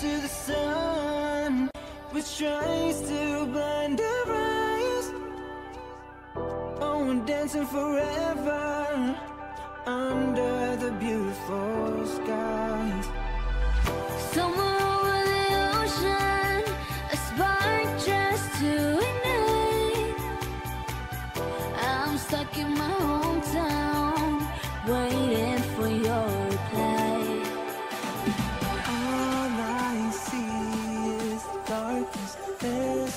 to the sun Which tries to blind our eyes Oh, we're dancing forever Under the beautiful skies. Somewhere over the ocean A spark just to ignite. I'm stuck in my hometown Waiting for your reply